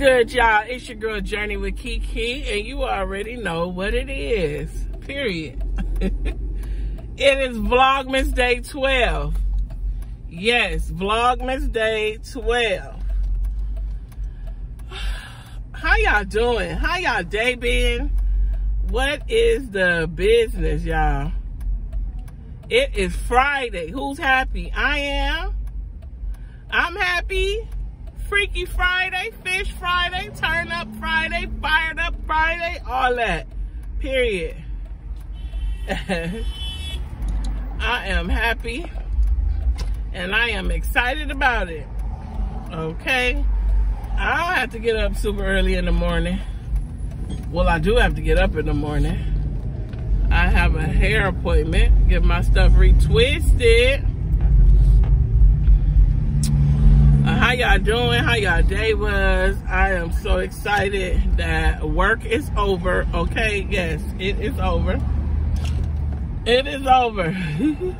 good, y'all? It's your girl Journey with Kee-Kee, and you already know what it is. Period. it is Vlogmas Day 12. Yes, Vlogmas Day 12. How y'all doing? How y'all day been? What is the business, y'all? It is Friday. Who's happy? I am. I'm happy. Freaky Friday, Fish Friday, Turn Up Friday, Fired Up Friday, all that. Period. I am happy and I am excited about it. Okay? I don't have to get up super early in the morning. Well, I do have to get up in the morning. I have a hair appointment, get my stuff retwisted. Uh, how y'all doing? How y'all day was? I am so excited that work is over. Okay, yes, it is over. It is over.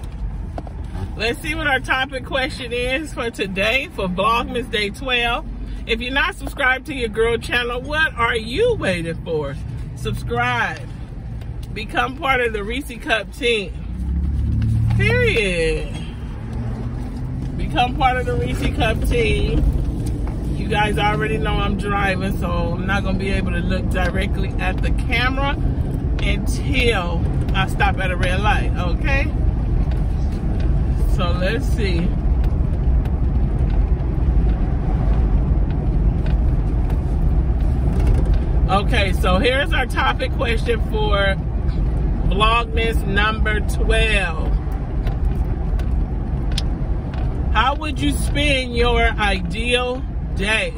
Let's see what our topic question is for today for Vlogmas Day 12. If you're not subscribed to your girl channel, what are you waiting for? Subscribe. Become part of the Reese Cup team. Period become part of the Reese Cup team. You guys already know I'm driving, so I'm not going to be able to look directly at the camera until I stop at a red light, okay? So let's see. Okay, so here's our topic question for Vlogmas number 12. How would you spend your ideal day?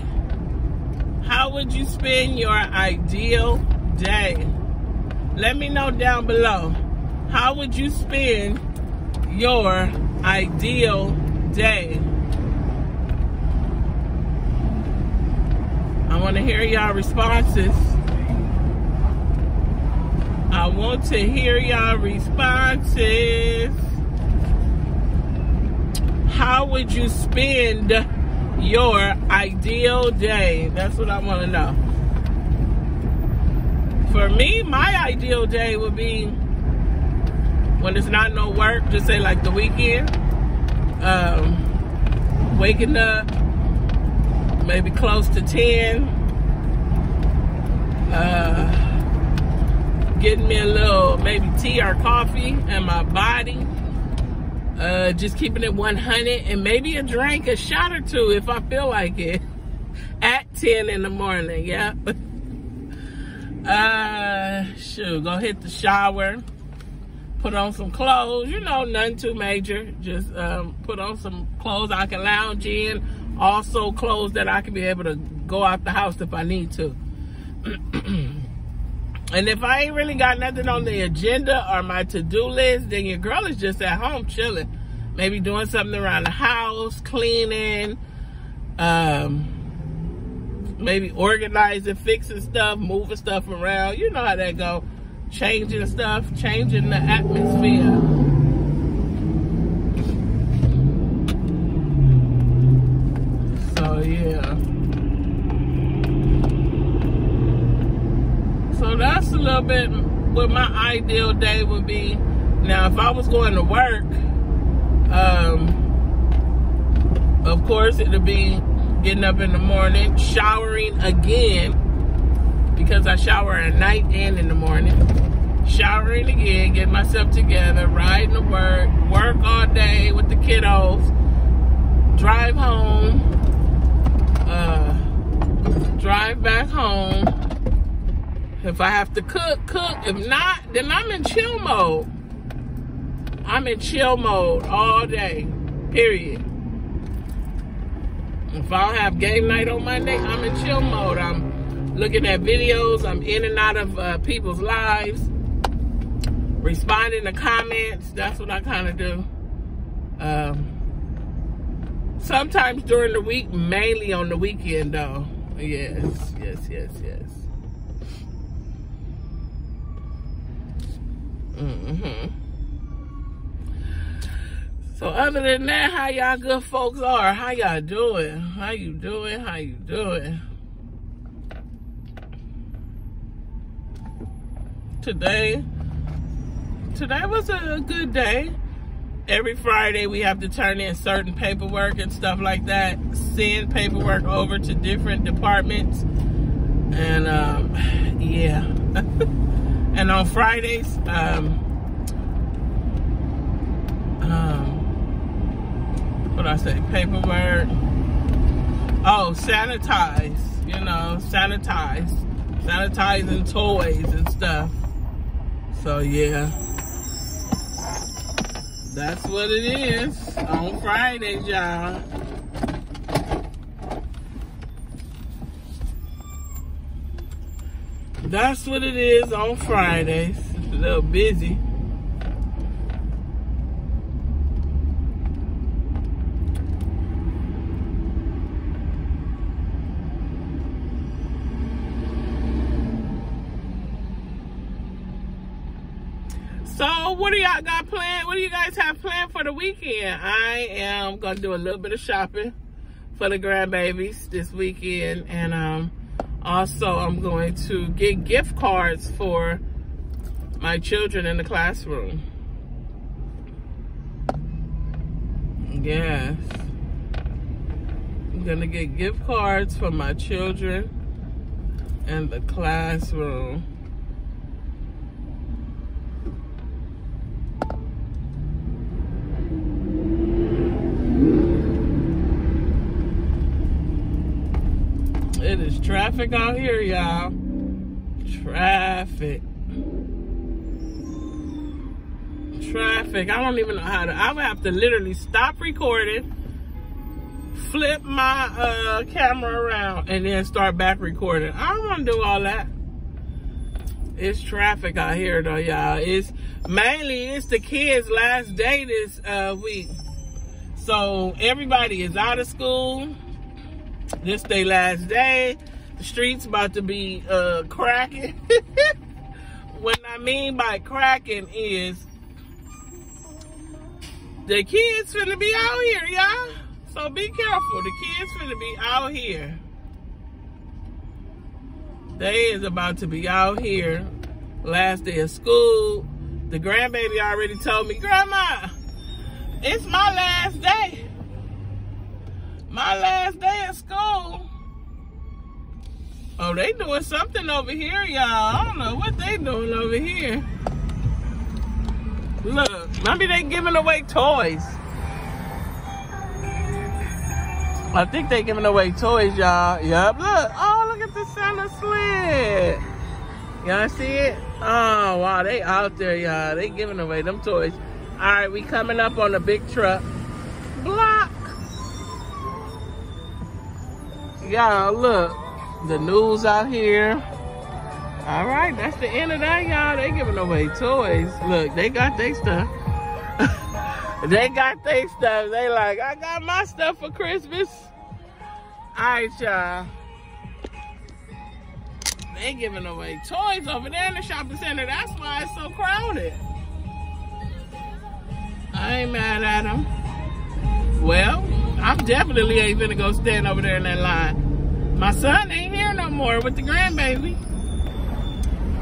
How would you spend your ideal day? Let me know down below. How would you spend your ideal day? I want to hear y'all responses. I want to hear y'all responses how would you spend your ideal day? That's what I want to know. For me, my ideal day would be when it's not no work, just say like the weekend. Um, waking up, maybe close to 10. Uh, getting me a little maybe tea or coffee and my body uh, just keeping it 100 and maybe a drink, a shot or two if I feel like it at 10 in the morning. Yeah. uh, shoot, go hit the shower, put on some clothes, you know, nothing too major. Just um, put on some clothes I can lounge in. Also, clothes that I can be able to go out the house if I need to. And if I ain't really got nothing on the agenda or my to-do list, then your girl is just at home chilling. Maybe doing something around the house, cleaning, um, maybe organizing, fixing stuff, moving stuff around. You know how that go. Changing stuff, changing the atmosphere. So, yeah. So that's a little bit what my ideal day would be. Now, if I was going to work, um, of course, it would be getting up in the morning, showering again, because I shower at night and in the morning. Showering again, getting myself together, riding to work, work all day with the kiddos, drive home, uh, drive back home, if I have to cook, cook. If not, then I'm in chill mode. I'm in chill mode all day, period. If I don't have game night on Monday, I'm in chill mode. I'm looking at videos. I'm in and out of uh, people's lives, responding to comments. That's what I kind of do. Um, sometimes during the week, mainly on the weekend, though. Yes, yes, yes, yes. Mm-hmm. So other than that, how y'all good folks are? How y'all doing? How you doing? How you doing? Today, today was a good day. Every Friday we have to turn in certain paperwork and stuff like that. Send paperwork over to different departments. And um, yeah. and on Fridays, um, um, what I say, paperwork. Oh, sanitize, you know, sanitize. Sanitizing toys and stuff. So yeah. That's what it is on Fridays, y'all. That's what it is on Fridays. It's a little busy. So what do y'all got planned? What do you guys have planned for the weekend? I am gonna do a little bit of shopping for the grandbabies this weekend. And um, also I'm going to get gift cards for my children in the classroom. Yes. I'm gonna get gift cards for my children in the classroom. It is traffic out here, y'all. Traffic. Traffic. I don't even know how to. I would have to literally stop recording, flip my uh, camera around, and then start back recording. I don't want to do all that. It's traffic out here, though, y'all. It's mainly it's the kids' last day this uh, week. So everybody is out of school this day last day. The streets about to be uh, cracking. what I mean by cracking is the kids finna be out here, y'all. So be careful. The kids finna be out here. They is about to be out here. Last day of school. The grandbaby already told me, Grandma, it's my last day my last day of school. Oh, they doing something over here, y'all. I don't know what they doing over here. Look, maybe they giving away toys. I think they giving away toys, y'all. Yep, look. Oh, look at the Santa sled. Y'all see it? Oh, wow, they out there, y'all. They giving away them toys. All right, we coming up on a big truck. Block y'all look the news out here. All right that's the end of that y'all. They giving away toys. Look they got their stuff. They got their stuff. They like i got my stuff for christmas. All right y'all. They giving away toys over there in the shopping center. That's why it's so crowded. I ain't mad at them well I'm definitely ain't gonna go stand over there in that line. My son ain't here no more with the grandbaby.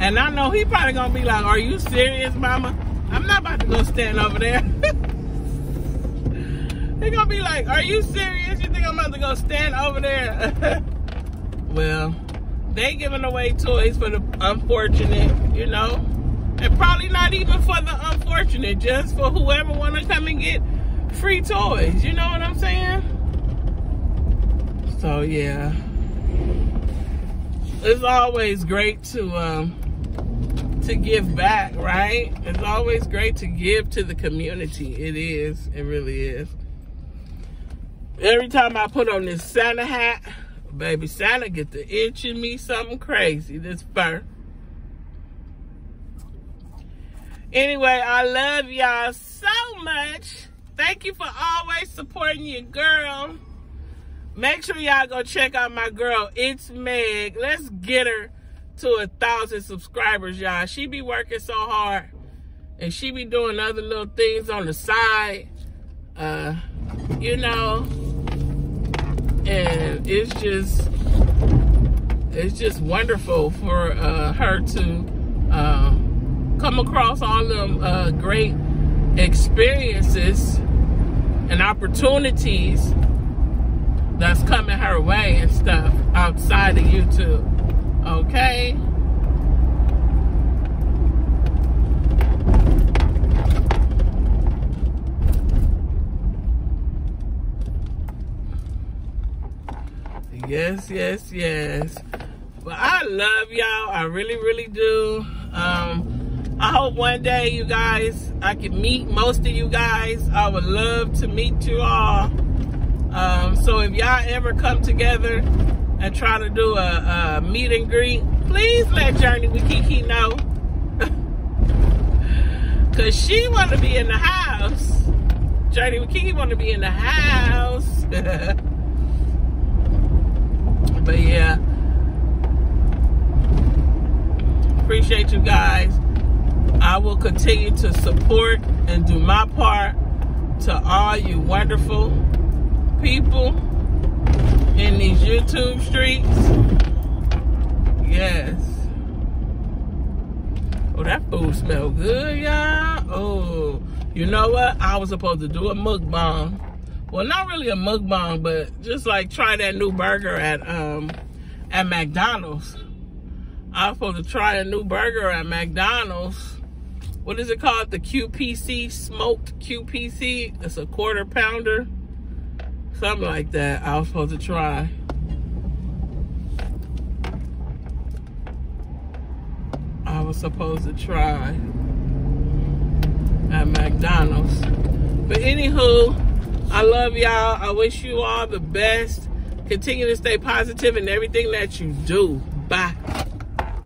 And I know he probably gonna be like, are you serious, mama? I'm not about to go stand over there. he gonna be like, are you serious? You think I'm about to go stand over there? well, they giving away toys for the unfortunate, you know? And probably not even for the unfortunate, just for whoever wanna come and get free toys. You know what I'm saying? So yeah. It's always great to um to give back, right? It's always great to give to the community. It is. It really is. Every time I put on this Santa hat, baby Santa get to itching me something crazy. This fur. Anyway, I love y'all so much. Thank you for always supporting your girl. Make sure y'all go check out my girl, It's Meg. Let's get her to a thousand subscribers, y'all. She be working so hard. And she be doing other little things on the side. Uh, you know. And it's just it's just wonderful for uh, her to uh, come across all them uh, great experiences and opportunities that's coming her way and stuff outside of YouTube. Okay? Yes, yes, yes. But I love y'all. I really, really do. Um, I hope one day you guys, I can meet most of you guys. I would love to meet you all. Um, so if y'all ever come together and try to do a, a meet and greet, please let Journey with Kee-Kee know. Cause she want to be in the house. Journey with Kee-Kee want to be in the house. But yeah. Appreciate you guys. I will continue to support and do my part to all you wonderful people in these YouTube streets. Yes. Oh, that food smell good, y'all. Oh, you know what? I was supposed to do a mukbang well not really a mukbang but just like try that new burger at um at mcdonald's i was supposed to try a new burger at mcdonald's what is it called the qpc smoked qpc it's a quarter pounder something like that i was supposed to try i was supposed to try at mcdonald's but anywho I love y'all. I wish you all the best. Continue to stay positive in everything that you do. Bye.